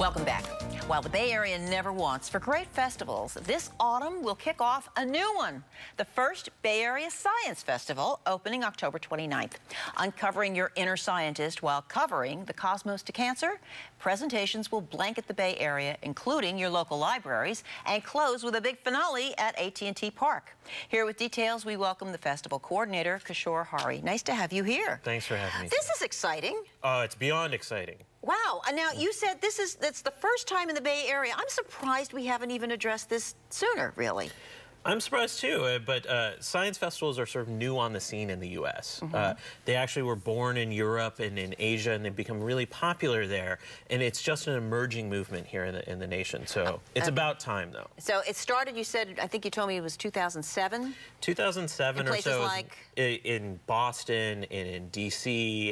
Welcome back. While the Bay Area never wants for great festivals, this autumn will kick off a new one. The first Bay Area Science Festival opening October 29th. Uncovering your inner scientist while covering the cosmos to cancer, presentations will blanket the Bay Area, including your local libraries, and close with a big finale at AT&T Park. Here with details, we welcome the festival coordinator, Kishore Hari. Nice to have you here. Thanks for having me. This is exciting. Oh, it's beyond exciting. Wow. And now you said this is that's the first time in the Bay Area. I'm surprised we haven't even addressed this sooner, really. I'm surprised too, uh, but uh, science festivals are sort of new on the scene in the U.S. Mm -hmm. uh, they actually were born in Europe and in Asia, and they've become really popular there. And it's just an emerging movement here in the in the nation. So oh, it's about time, though. So it started. You said I think you told me it was 2007. 2007 in or so. Like? In Boston, and in D.C.,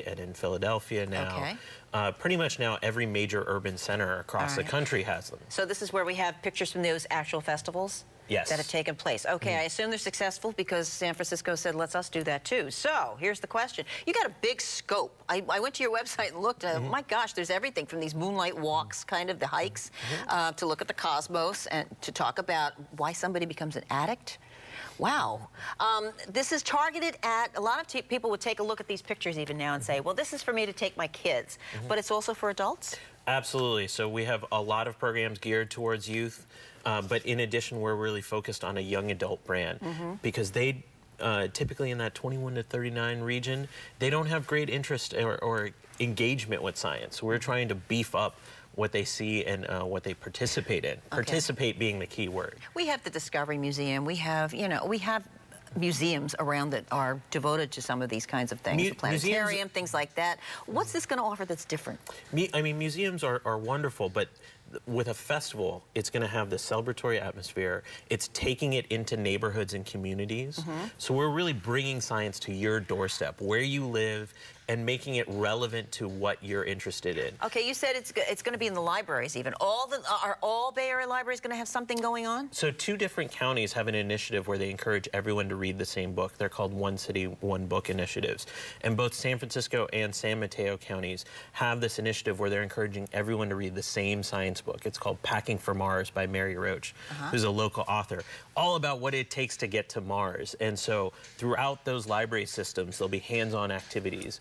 and in Philadelphia now. Okay. Uh, pretty much now every major urban center across right. the country has them. So this is where we have pictures from those actual festivals? Yes. That have taken place. Okay, mm. I assume they're successful because San Francisco said, let's us do that too. So here's the question. You got a big scope. I, I went to your website and looked. Uh, mm -hmm. My gosh, there's everything from these moonlight walks, kind of the hikes, mm -hmm. uh, to look at the cosmos and to talk about why somebody becomes an addict. Wow. Um, this is targeted at, a lot of people would take a look at these pictures even now and say, well, this is for me to take my kids. Mm -hmm. But it's also for adults? Absolutely. So we have a lot of programs geared towards youth. Uh, but in addition, we're really focused on a young adult brand mm -hmm. because they uh, typically in that 21 to 39 region, they don't have great interest or, or engagement with science. We're trying to beef up what they see and uh, what they participate in. Okay. Participate being the key word. We have the Discovery Museum. We have, you know, we have museums around that are devoted to some of these kinds of things, Mu the planetarium, museums, things like that. What's this going to offer that's different? I mean, museums are, are wonderful, but with a festival, it's going to have the celebratory atmosphere. It's taking it into neighborhoods and communities. Mm -hmm. So we're really bringing science to your doorstep, where you live, and making it relevant to what you're interested in. Okay, you said it's it's going to be in the libraries even. All the are all Bay Area libraries going to have something going on? So two different counties have an initiative where they encourage everyone to read the same book. They're called One City, One Book initiatives. And both San Francisco and San Mateo counties have this initiative where they're encouraging everyone to read the same science book. It's called Packing for Mars by Mary Roach, uh -huh. who's a local author, all about what it takes to get to Mars. And so throughout those library systems, there'll be hands-on activities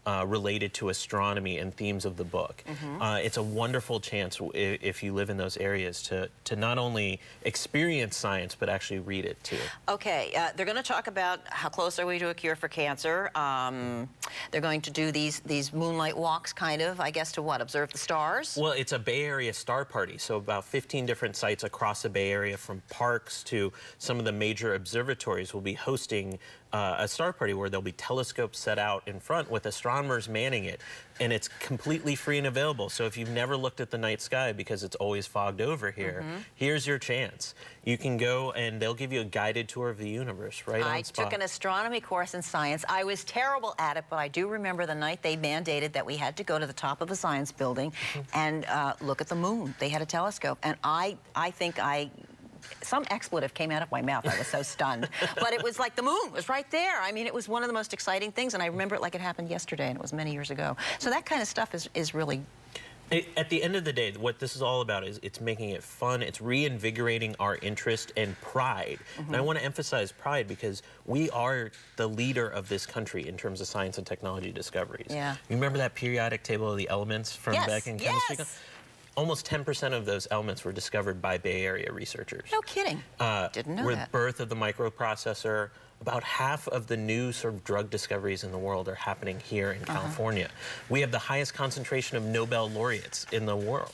uh, related to astronomy and themes of the book. Mm -hmm. uh, it's a wonderful chance if, you live in those areas to, to not only experience science, but actually read it too. Okay, uh, they're going to talk about how close are we to a cure for cancer. Um, they're going to do these, these moonlight walks, kind of, I guess, to what, observe the stars? Well, it's a Bay Area star party, so about 15 different sites across the Bay Area, from parks to some of the major observatories will be hosting uh, a star party where there'll be telescopes set out in front with astronomers manning it. And it's completely free and available. So if you've never looked at the night sky because it's always fogged over here, mm -hmm. here's your chance. You can go and they'll give you a guided tour of the universe right I on spot. I took an astronomy course in science. I was terrible at it, but I do remember the night they mandated that we had to go to the top of the science building mm -hmm. and uh, look at the moon. They had a telescope. And I, I think I some expletive came out of my mouth. I was so stunned. but it was like the moon was right there. I mean, it was one of the most exciting things, and I remember it like it happened yesterday, and it was many years ago. So that kind of stuff is, is really at the end of the day, what this is all about is it's making it fun. It's reinvigorating our interest and pride. Mm -hmm. And I mm-hmm. want to emphasize pride because we are the leader of this country in terms of science and technology discoveries. Yeah. You remember that periodic table of the elements from yes. back in chemistry? Yes almost 10% of those elements were discovered by Bay Area researchers. No kidding. Uh, Didn't know with that. birth of the microprocessor, about half of the new sort of drug discoveries in the world are happening here in uh -huh. California. We have the highest concentration of Nobel laureates in the world.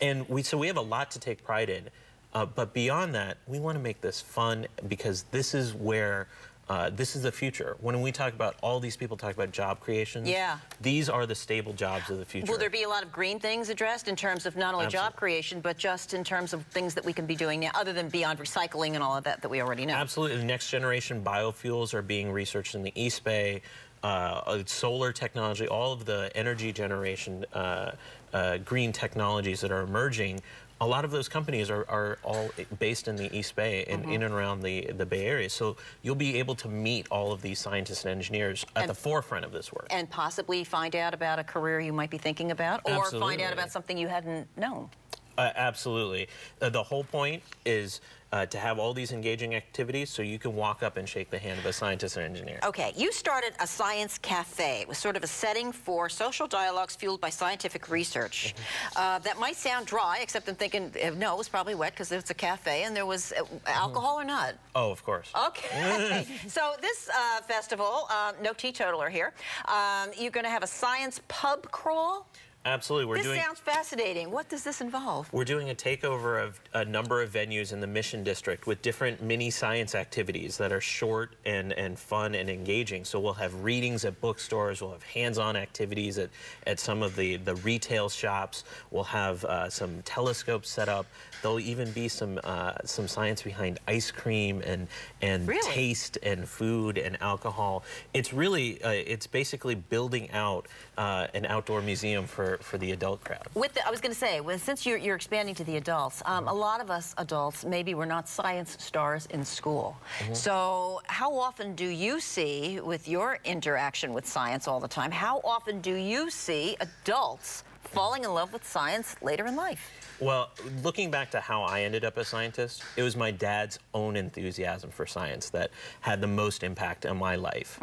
And we, so we have a lot to take pride in. Uh, but beyond that, we want to make this fun because this is where uh, this is the future. When we talk about all these people talk about job creation, yeah. these are the stable jobs of the future. Will there be a lot of green things addressed in terms of not only Absolutely. job creation, but just in terms of things that we can be doing now, other than beyond recycling and all of that that we already know? Absolutely. The next generation biofuels are being researched in the East Bay. Uh, solar technology, all of the energy generation, uh, uh, green technologies that are emerging a lot of those companies are, are all based in the East Bay and mm-hmm. in and around the, the Bay Area. So you'll be able to meet all of these scientists and engineers at And- the forefront of this work. And possibly find out about a career you might be thinking about, or find out about something you hadn't known. Uh, absolutely. Uh, the whole point is uh, to have all these engaging activities so you can walk up and shake the hand of a scientist or engineer. Okay, you started a science cafe. It was sort of a setting for social dialogues fueled by scientific research. Uh, that might sound dry, except I'm thinking, uh, no, it was probably wet because it's a cafe and there was uh, alcohol or not. Oh, of course. Okay. so this uh, festival, no teetotaler here. Um, you're going to have a science pub crawl. Absolutely. We're this doing sounds fascinating. What does this involve? We're doing a takeover of a number of venues in the Mission District with different mini science activities that are short and, and fun and engaging. So we'll have readings at bookstores, we'll have hands-on activities at, at some of the, the retail shops, we'll have uh, some telescopes set up. There'll even be some uh, some science behind ice cream and and Really? taste and food and alcohol. It's really uh, it's basically building out uh, an outdoor museum for, for the adult crowd. With the, I was going to say, well, since you're, you're expanding to the adults, um, a lot of us adults maybe we're not science stars in school. So how often do you see, with your interaction with science all the time, how often do you see adults falling in love with science later in life? Well, looking back to how I ended up a scientist, it was my dad's own enthusiasm for science that had the most impact on my life.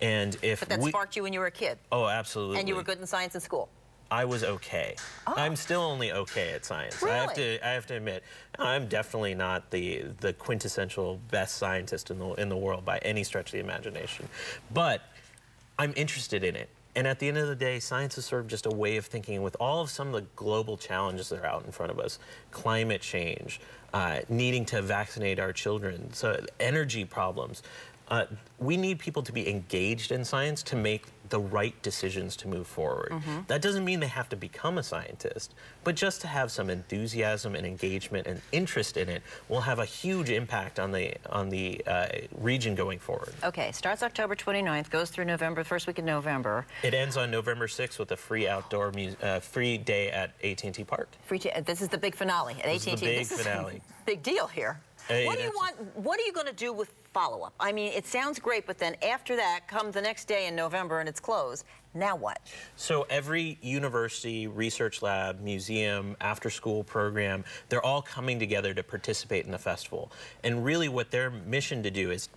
And if. But that we, sparked you when you were a kid, oh, absolutely, and you were good in science in school. I was okay. I'm still only okay at science. I have to. I have to admit, I'm definitely not the the quintessential best scientist in the in the world by any stretch of the imagination, but I'm interested in it. And at the end of the day, science is sort of just a way of thinking. With all of some of the global challenges that are out in front of us, climate change, uh, needing to vaccinate our children, so energy problems, uh, we need people to be engaged in science to make the right decisions to move forward. That doesn't mean they have to become a scientist, but just to have some enthusiasm and engagement and interest in it will have a huge impact on the on the uh, region going forward. Okay, starts October 29th, goes through November, first week in November. It ends on November 6th with a free outdoor uh, free day at AT&T Park. Free t- this is the big finale at This is the AT&T. big This is finale. big deal here. Hey, what do you want? What are you going to do with follow-up? I mean, it sounds great, but then after that, come the next day in November and it's closed. Now what? So every university, research lab, museum, after-school program, they're all coming together to participate in the festival. And really what their mission to do is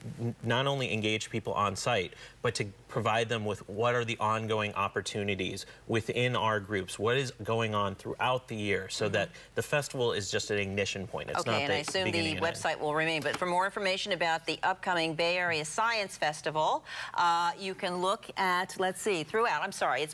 not only engage people on site, but to provide them with what are the ongoing opportunities within our groups, what is going on throughout the year, so that the festival is just an ignition point. It's okay, not and the I assume the end. website will remain. But for more information about the upcoming Bay Area Science Festival, uh, you can look at, let's see, throughout. I'm sorry, it's